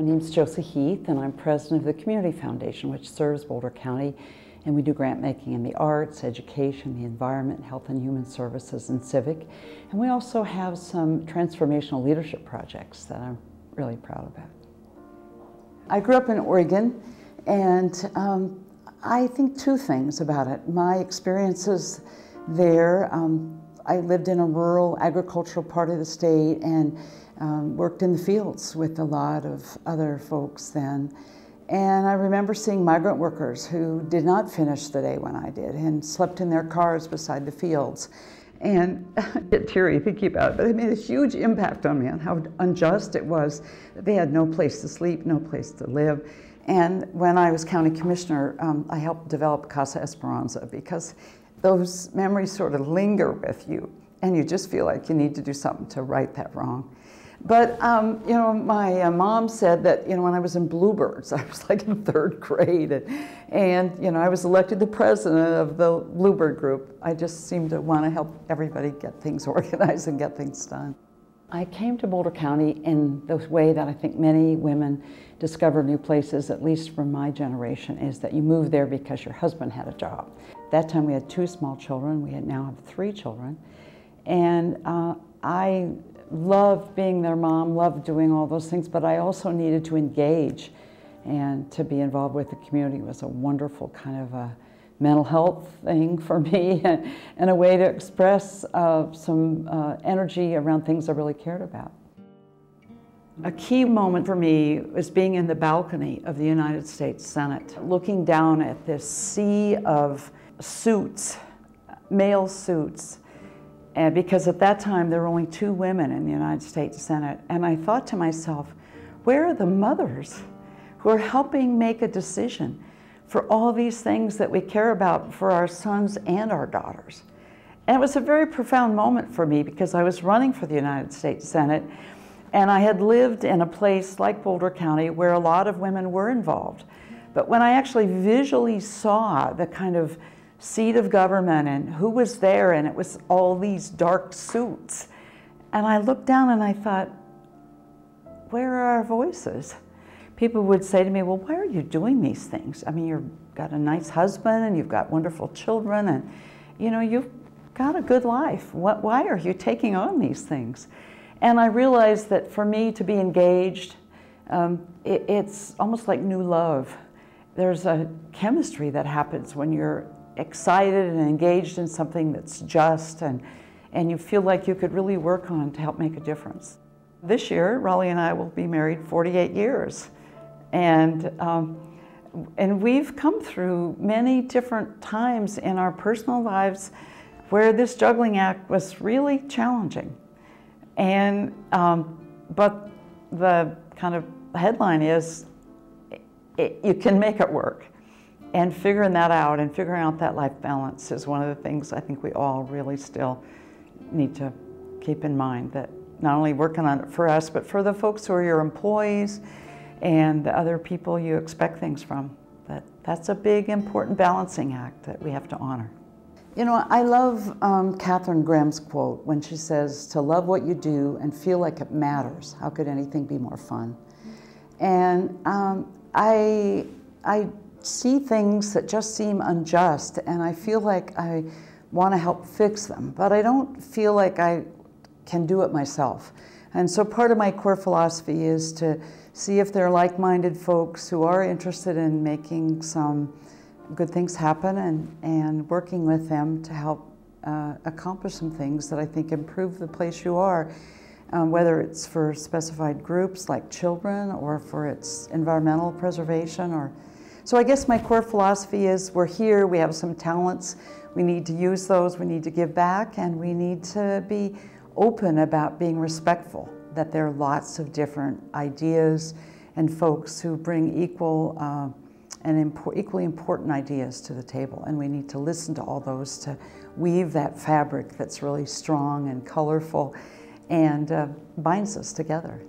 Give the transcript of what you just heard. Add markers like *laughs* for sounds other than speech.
My name is Josie Heath, and I'm president of the Community Foundation, which serves Boulder County. And we do grant making in the arts, education, the environment, health and human services, and civic. And we also have some transformational leadership projects that I'm really proud about. I grew up in Oregon, and um, I think two things about it. My experiences there, um, I lived in a rural agricultural part of the state and um, worked in the fields with a lot of other folks then. And I remember seeing migrant workers who did not finish the day when I did and slept in their cars beside the fields. And I *laughs* get teary thinking about it, but it made a huge impact on me on how unjust it was they had no place to sleep, no place to live. And when I was county commissioner, um, I helped develop Casa Esperanza because those memories sort of linger with you and you just feel like you need to do something to right that wrong. But um, you know, my uh, mom said that you know when I was in Bluebirds, *laughs* I was like in third grade, and, and you know I was elected the president of the Bluebird group. I just seemed to want to help everybody get things *laughs* organized and get things done. I came to Boulder County in the way that I think many women discover new places, at least from my generation, is that you move there because your husband had a job. That time we had two small children. We now have three children, and uh, I loved being their mom, loved doing all those things, but I also needed to engage and to be involved with the community was a wonderful kind of a mental health thing for me and, *laughs* and a way to express uh, some uh, energy around things I really cared about. A key moment for me was being in the balcony of the United States Senate, looking down at this sea of suits, male suits, and because at that time there were only two women in the United States Senate. And I thought to myself, where are the mothers who are helping make a decision for all these things that we care about for our sons and our daughters? And it was a very profound moment for me because I was running for the United States Senate and I had lived in a place like Boulder County where a lot of women were involved. But when I actually visually saw the kind of seat of government and who was there, and it was all these dark suits. And I looked down and I thought, where are our voices? People would say to me, well, why are you doing these things? I mean, you've got a nice husband and you've got wonderful children and, you know, you've got a good life. What, why are you taking on these things? And I realized that for me to be engaged, um, it, it's almost like new love. There's a chemistry that happens when you're excited and engaged in something that's just and, and you feel like you could really work on to help make a difference. This year, Raleigh and I will be married 48 years. And, um, and we've come through many different times in our personal lives where this juggling act was really challenging. And, um, but the kind of headline is it, you can make it work. And figuring that out and figuring out that life balance is one of the things I think we all really still need to keep in mind that not only working on it for us, but for the folks who are your employees and the other people you expect things from. That that's a big, important balancing act that we have to honor. You know, I love um, Katharine Graham's quote when she says, to love what you do and feel like it matters. How could anything be more fun? And um, I, I see things that just seem unjust and I feel like I want to help fix them, but I don't feel like I can do it myself. And so part of my core philosophy is to see if there are like-minded folks who are interested in making some good things happen and, and working with them to help uh, accomplish some things that I think improve the place you are, um, whether it's for specified groups like children or for its environmental preservation or so I guess my core philosophy is we're here, we have some talents, we need to use those, we need to give back, and we need to be open about being respectful, that there are lots of different ideas and folks who bring equal uh, and equally important ideas to the table, and we need to listen to all those to weave that fabric that's really strong and colorful and uh, binds us together.